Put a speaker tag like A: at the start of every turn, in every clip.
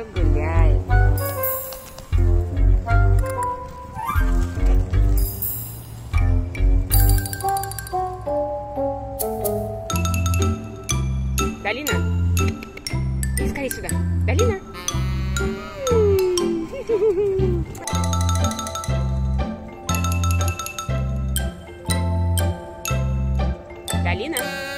A: Кто гуляет? Далина, иди скорее сюда. Далина. Далина.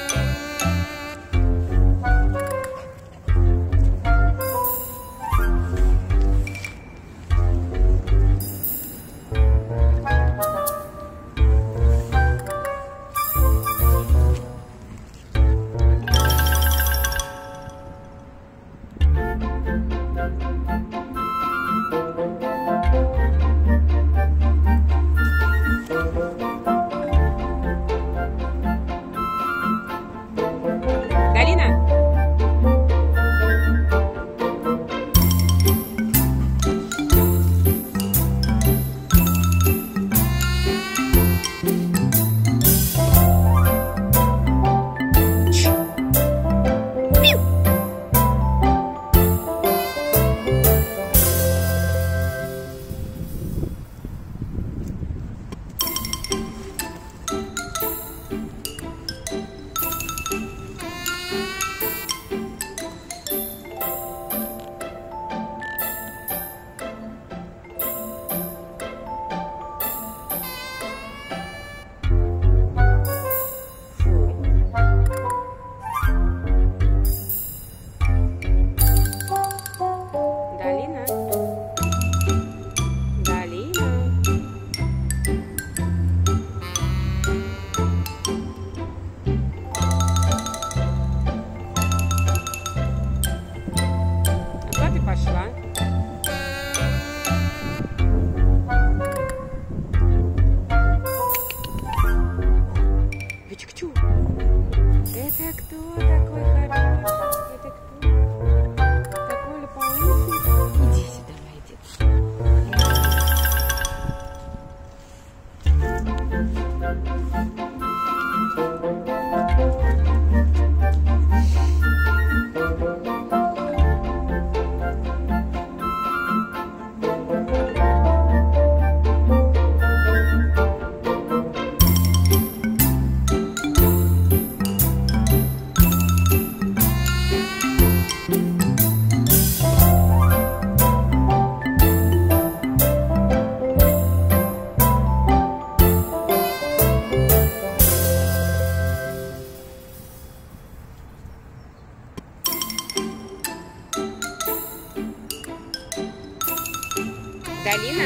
A: Далина.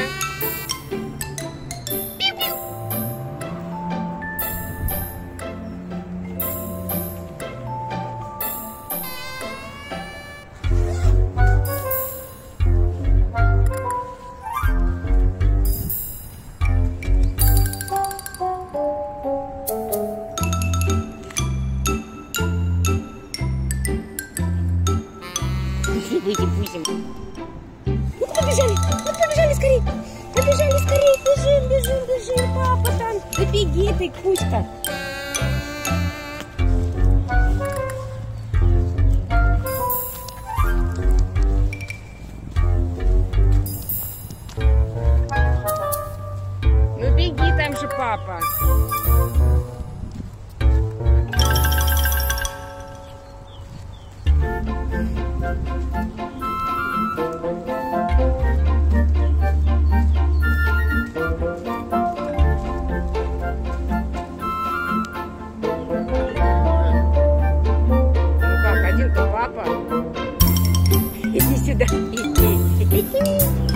A: Выйдем, выйдем побежали, вот побежали скорей. Побежали скорей, бежим, бежим, бежим. Папа там, да беги ты, кучка. Ну беги, там же папа. Thank you. vida.